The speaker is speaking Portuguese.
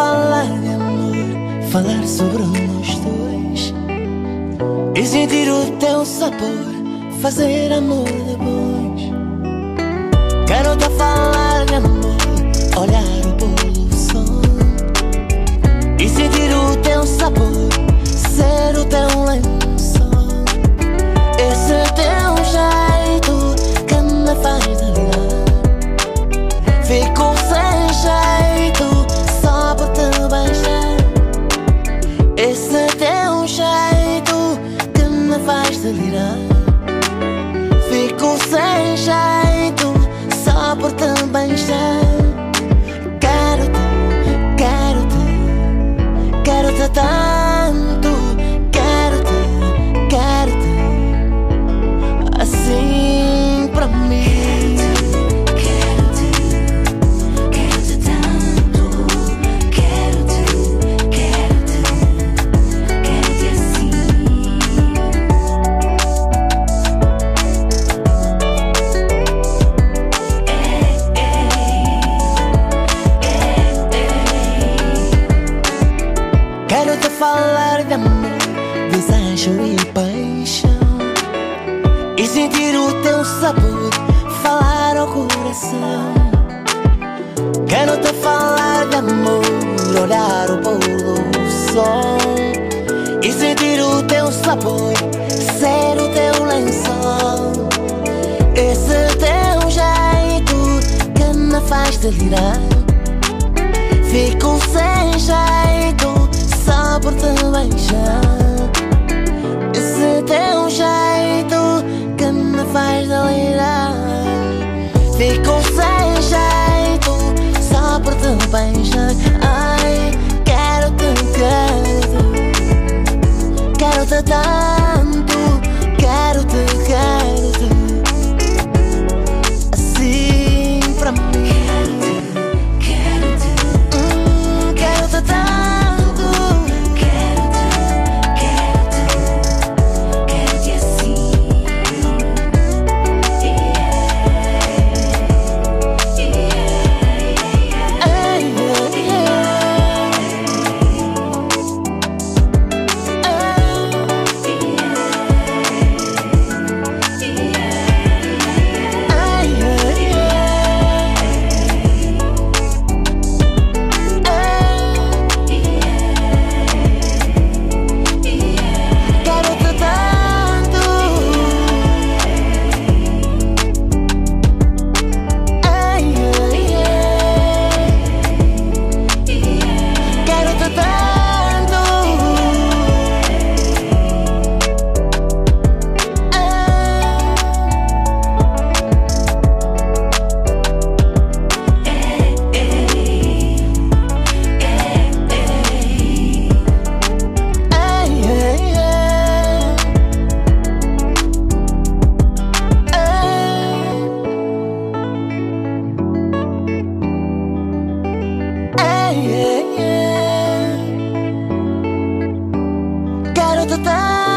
falar de amor, falar sobre nós dois e sentir o teu sabor, fazer amor depois. Quero te falar. Falar de amor, desejo e paixão. E sentir o teu sabor, falar ao coração. Quero te falar de amor, olhar o pôr do sol. E sentir o teu sabor, ser o teu lençol. Esse teu jeito que me faz delirar. Fico sem jeito beijar. Esse teu jeito que me faz delirar. Fico sem jeito só por te beijar. Ai, quero-te, quero-te, quero-te tanto. Ai, ai, ai. Quero-te tanto.